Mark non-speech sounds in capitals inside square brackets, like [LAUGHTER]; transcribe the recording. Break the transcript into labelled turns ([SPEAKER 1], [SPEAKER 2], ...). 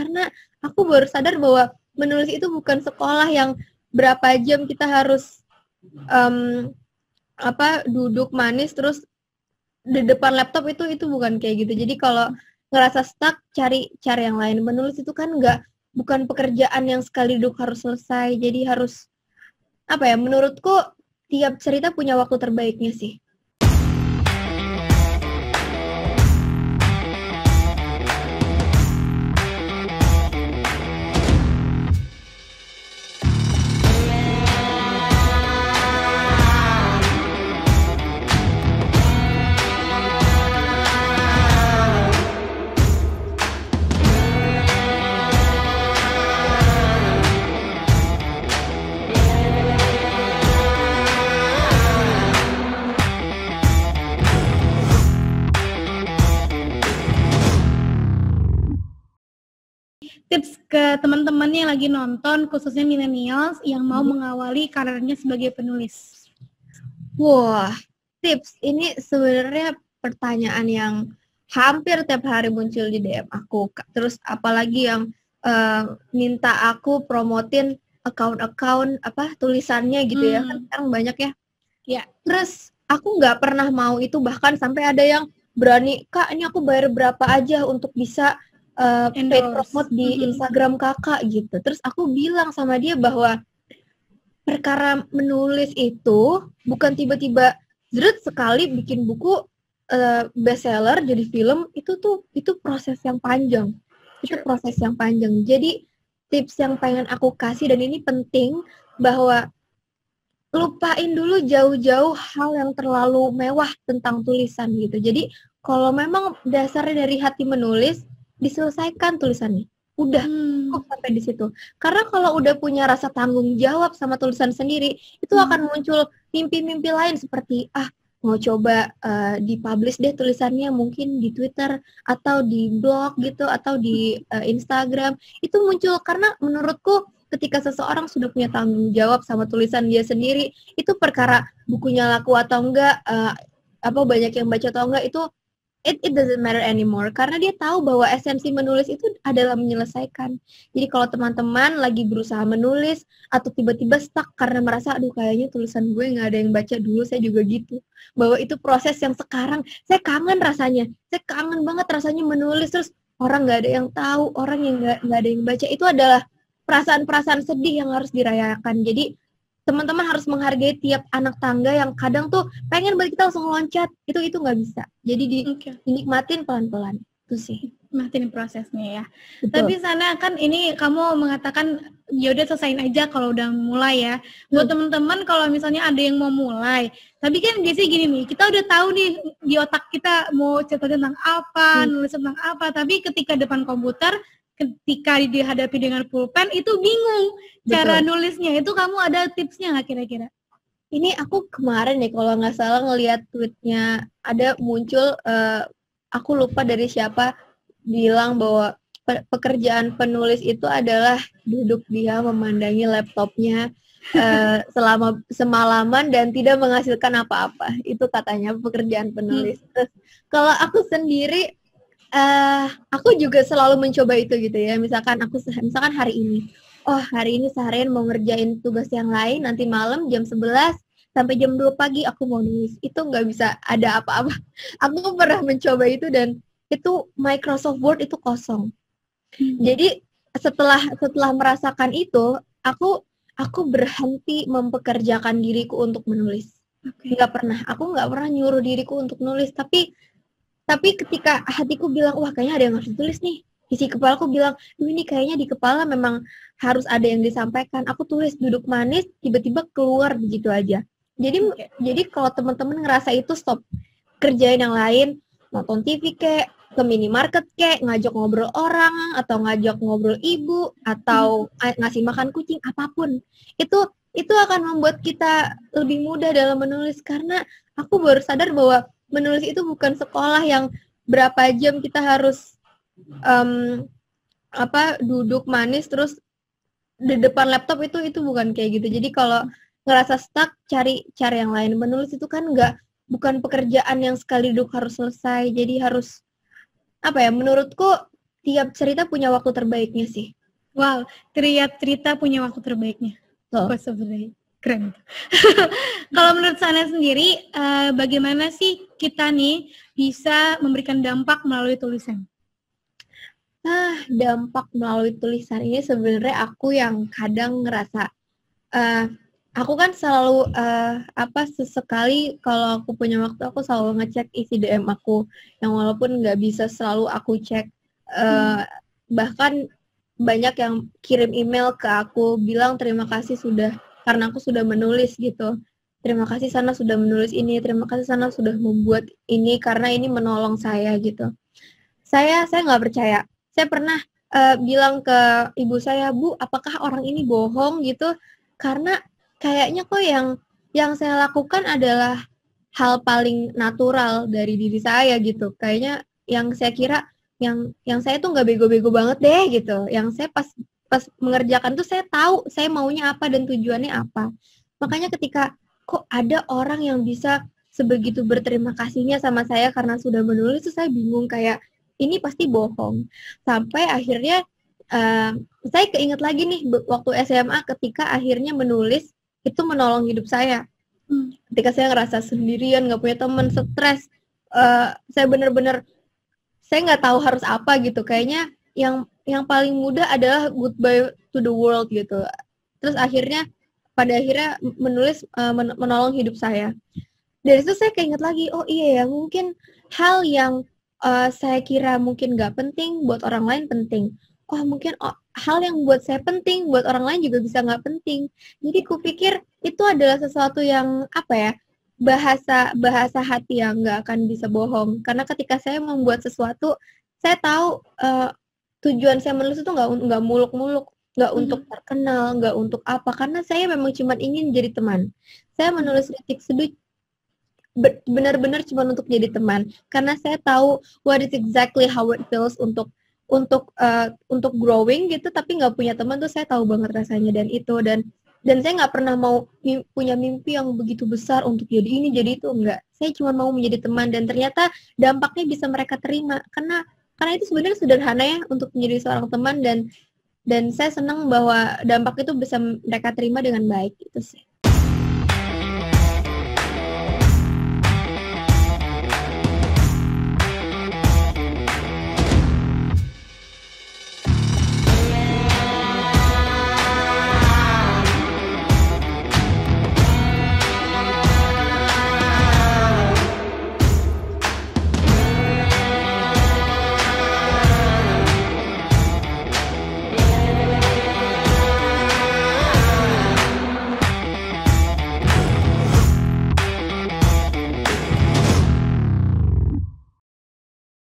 [SPEAKER 1] karena aku baru sadar bahwa menulis itu bukan sekolah yang berapa jam kita harus um, apa duduk manis terus di depan laptop itu itu bukan kayak gitu. Jadi kalau ngerasa stuck cari cari yang lain. Menulis itu kan nggak bukan pekerjaan yang sekali duduk harus selesai. Jadi harus apa ya menurutku tiap cerita punya waktu terbaiknya sih
[SPEAKER 2] teman-teman yang lagi nonton, khususnya millennials yang mau hmm. mengawali karirnya sebagai penulis?
[SPEAKER 1] Wah, tips ini sebenarnya pertanyaan yang hampir tiap hari muncul di DM aku. Terus apalagi yang uh, minta aku promotin account-account apa tulisannya gitu ya. hmm. ya kan sekarang banyak ya. Ya. Terus aku nggak pernah mau itu bahkan sampai ada yang berani kak ini aku bayar berapa aja untuk bisa uh, paid promote di mm-hmm. Instagram kakak gitu. Terus aku bilang sama dia bahwa perkara menulis itu bukan tiba-tiba zret sekali bikin buku uh, bestseller jadi film itu tuh itu proses yang panjang. Itu proses yang panjang. Jadi tips yang pengen aku kasih dan ini penting bahwa lupain dulu jauh-jauh hal yang terlalu mewah tentang tulisan gitu. Jadi kalau memang dasarnya dari hati menulis, diselesaikan tulisannya udah hmm. cukup sampai di situ karena kalau udah punya rasa tanggung jawab sama tulisan sendiri itu hmm. akan muncul mimpi-mimpi lain seperti ah mau coba uh, dipublish deh tulisannya mungkin di Twitter atau di blog gitu atau di uh, Instagram itu muncul karena menurutku ketika seseorang sudah punya tanggung jawab sama tulisan dia sendiri itu perkara bukunya laku atau enggak uh, apa banyak yang baca atau enggak itu it it doesn't matter anymore karena dia tahu bahwa esensi menulis itu adalah menyelesaikan. Jadi kalau teman-teman lagi berusaha menulis atau tiba-tiba stuck karena merasa aduh kayaknya tulisan gue nggak ada yang baca dulu saya juga gitu. Bahwa itu proses yang sekarang saya kangen rasanya. Saya kangen banget rasanya menulis terus orang nggak ada yang tahu, orang yang nggak ada yang baca itu adalah perasaan-perasaan sedih yang harus dirayakan. Jadi teman-teman harus menghargai tiap anak tangga yang kadang tuh pengen balik kita langsung loncat itu itu nggak bisa jadi di, okay. dinikmatin pelan-pelan itu sih
[SPEAKER 2] nikmatin prosesnya ya Betul. tapi sana kan ini kamu mengatakan ya udah selesaiin aja kalau udah mulai ya buat hmm. teman-teman kalau misalnya ada yang mau mulai tapi kan biasanya gini nih kita udah tahu nih di otak kita mau cerita tentang apa hmm. nulis tentang apa tapi ketika depan komputer ketika dihadapi dengan pulpen itu bingung Betul. cara nulisnya itu kamu ada tipsnya nggak kira-kira
[SPEAKER 1] ini aku kemarin ya kalau nggak salah ngelihat tweetnya ada muncul uh, aku lupa dari siapa bilang bahwa pe pekerjaan penulis itu adalah duduk dia memandangi laptopnya uh, [LAUGHS] selama semalaman dan tidak menghasilkan apa-apa itu katanya pekerjaan penulis. Hmm. kalau aku sendiri uh, aku juga selalu mencoba itu gitu ya. Misalkan aku misalkan hari ini, oh hari ini seharian mau ngerjain tugas yang lain, nanti malam jam 11 sampai jam 2 pagi aku mau nulis. Itu nggak bisa ada apa-apa. [LAUGHS] Aku pernah mencoba itu dan itu Microsoft Word itu kosong. Hmm. Jadi setelah setelah merasakan itu, aku aku berhenti mempekerjakan diriku untuk menulis. Okay. Nggak pernah. Aku nggak pernah nyuruh diriku untuk nulis, tapi tapi ketika hatiku bilang wah kayaknya ada yang harus ditulis nih isi kepalaku bilang ini kayaknya di kepala memang harus ada yang disampaikan aku tulis duduk manis tiba-tiba keluar begitu aja jadi okay. jadi kalau teman-teman ngerasa itu stop kerjain yang lain nonton TV kek ke minimarket kek ngajak ngobrol orang atau ngajak ngobrol ibu atau [LAUGHS] hmm. ngasih makan kucing apa pun itu itu akan membuat kita lebih mudah dalam menulis karena aku baru sadar bahwa menulis itu bukan sekolah yang berapa jam kita harus um, apa duduk manis terus di depan laptop itu itu bukan kayak gitu jadi kalau ngerasa stuck cari cari yang lain menulis itu kan nggak bukan pekerjaan yang sekali duduk harus selesai jadi harus apa ya menurutku tiap cerita punya waktu terbaiknya sih.
[SPEAKER 2] Wow, tiap cerita punya waktu terbaiknya. Oh. sebenarnya keren. [LAUGHS] Kalau menurut sana sendiri, uh, bagaimana sih kita nih bisa memberikan dampak melalui tulisan?
[SPEAKER 1] Nah, dampak melalui tulisan ini sebenarnya aku yang kadang ngerasa uh, aku kan selalu uh, apa sesekali kalau aku punya waktu aku selalu ngecek isi DM aku yang walaupun nggak bisa selalu aku cek uh, hmm. bahkan banyak yang kirim email ke aku bilang terima kasih sudah karena aku sudah menulis gitu. Terima kasih sana sudah menulis ini, terima kasih sana sudah membuat ini karena ini menolong saya gitu. Saya saya nggak percaya. Saya pernah uh, bilang ke ibu saya, Bu, apakah orang ini bohong gitu? Karena kayaknya kok yang yang saya lakukan adalah hal paling natural dari diri saya gitu. Kayaknya yang saya kira yang yang saya tuh nggak bego-bego banget deh gitu yang saya pas pas mengerjakan tuh saya tahu saya maunya apa dan tujuannya apa makanya ketika kok ada orang yang bisa sebegitu berterima kasihnya sama saya karena sudah menulis tuh saya bingung kayak ini pasti bohong. Sampai akhirnya uh, saya keinget lagi nih waktu SMA ketika akhirnya menulis itu menolong hidup saya. Hmm. ketika saya ngerasa sendirian nggak punya teman stres uh, saya bener-bener saya nggak tahu harus apa gitu. Kayaknya yang yang paling mudah adalah goodbye to the world gitu. Terus akhirnya pada akhirnya menulis uh, men menolong hidup saya. Dari itu saya keinget lagi oh iya ya mungkin hal yang uh, saya kira mungkin nggak penting buat orang lain penting. Oh mungkin oh, hal yang buat saya penting buat orang lain juga bisa nggak penting. Jadi kupikir itu adalah sesuatu yang apa ya bahasa bahasa hati yang nggak akan bisa bohong. Karena ketika saya membuat sesuatu saya tahu uh, tujuan saya menulis itu nggak nggak muluk-muluk nggak hmm. untuk terkenal nggak untuk apa karena saya memang cuma ingin jadi teman. Saya menulis kritik sedih benar-benar cuma untuk jadi teman. Karena saya tahu what is exactly how it feels untuk untuk uh, untuk growing gitu tapi nggak punya teman tuh saya tahu banget rasanya dan itu. Dan dan saya nggak pernah mau punya mimpi yang begitu besar untuk jadi ini jadi itu enggak saya cuma mau menjadi teman dan ternyata dampaknya bisa mereka terima. Karena karena itu sebenarnya sederhana ya untuk menjadi seorang teman dan dan saya senang bahwa dampak itu bisa mereka terima dengan baik itu sih